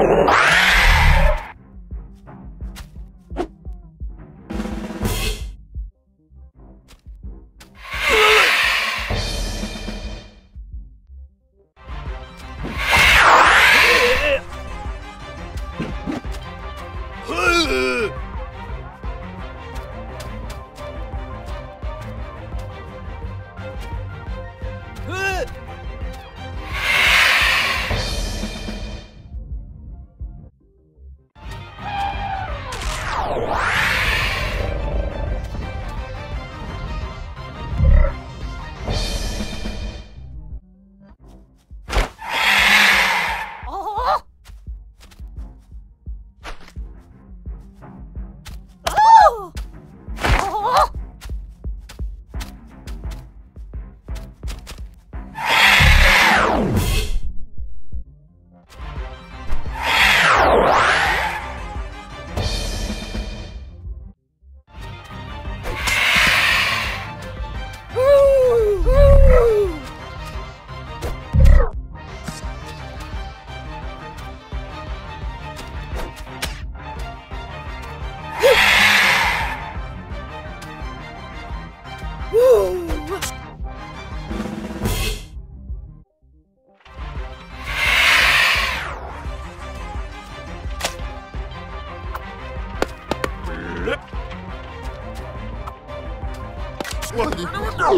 Ugh!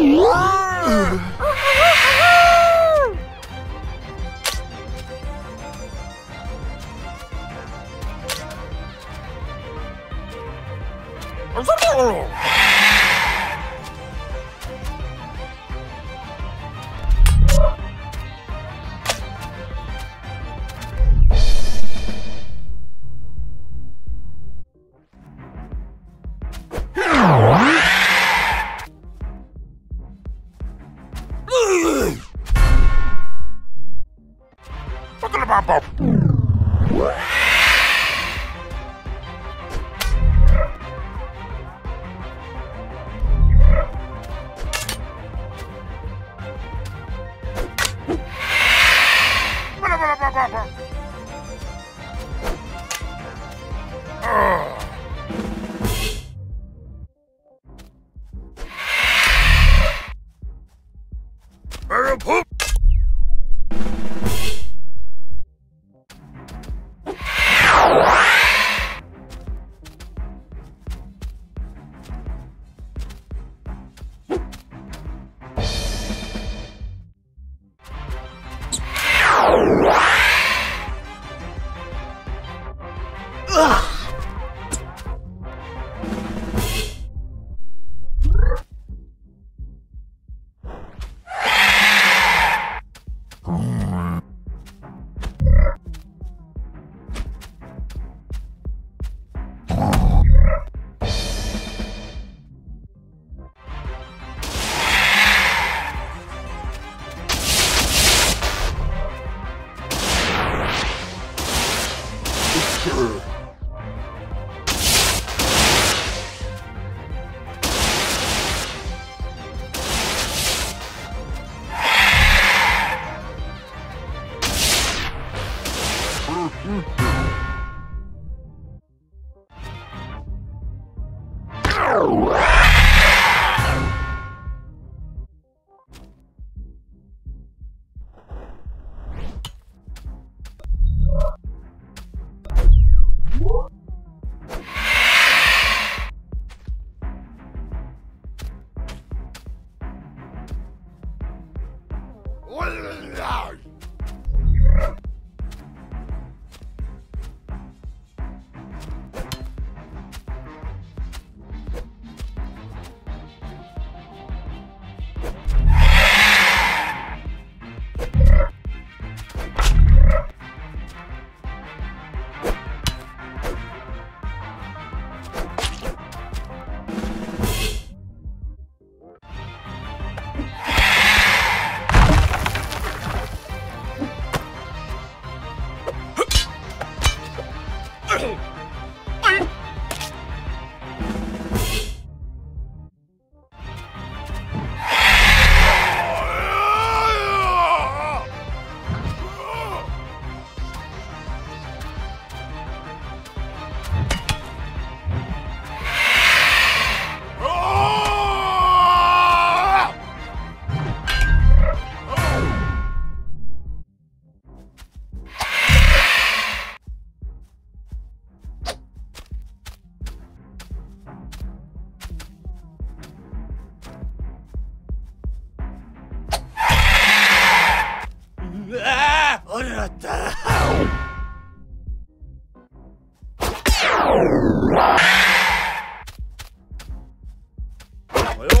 Uh, Monster!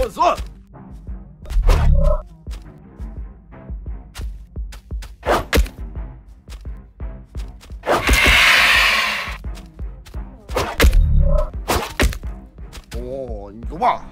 어서 오, 이거 봐.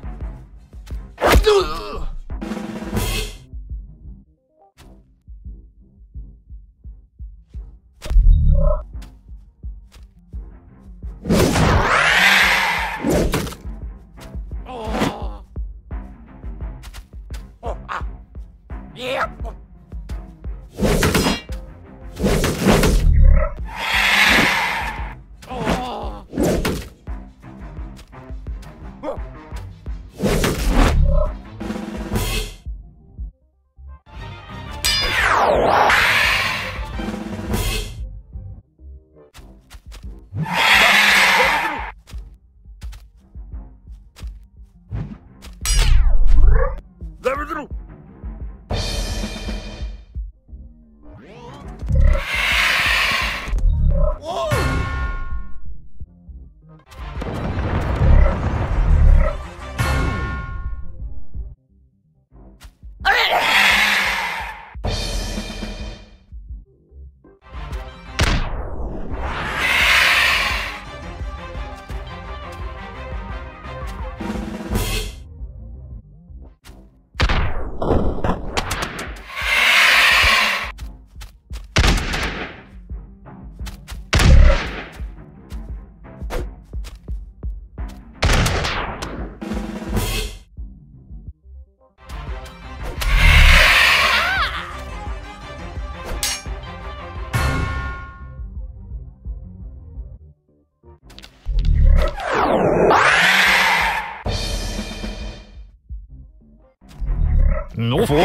No for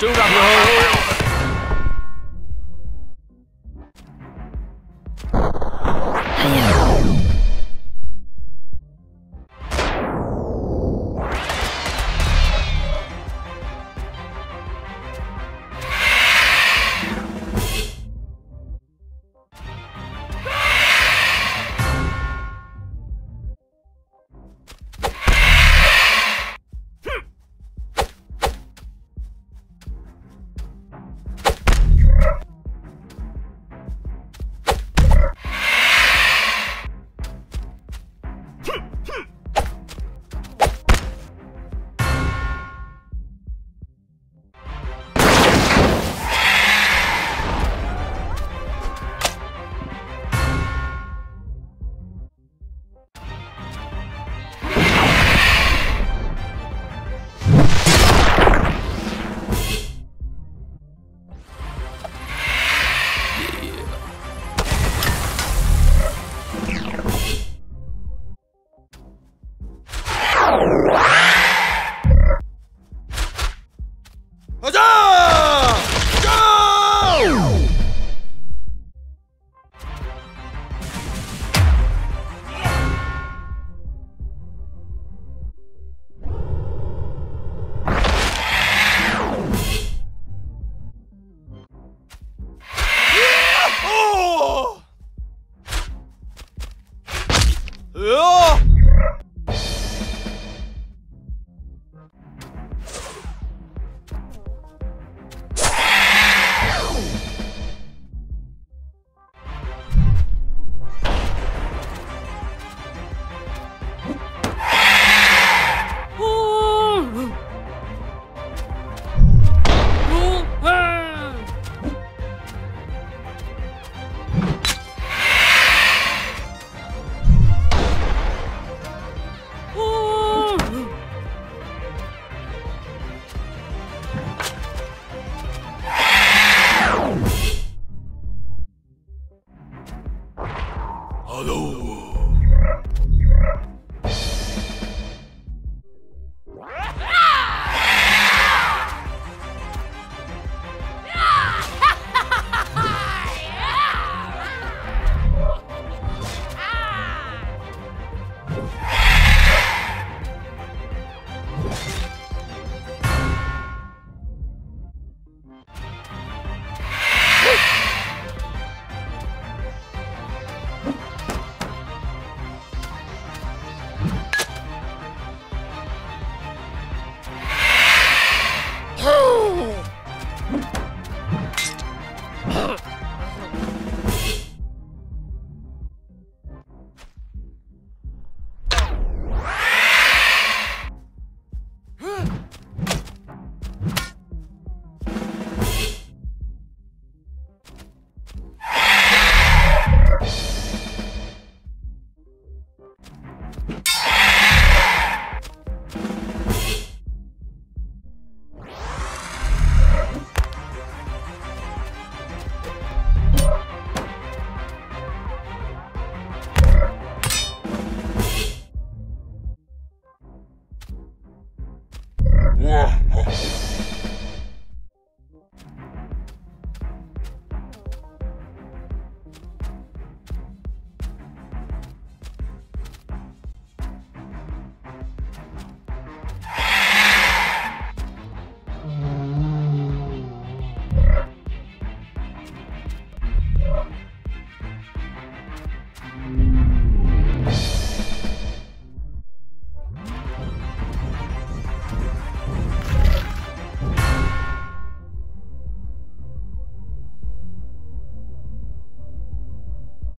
Two up Wow. Falou!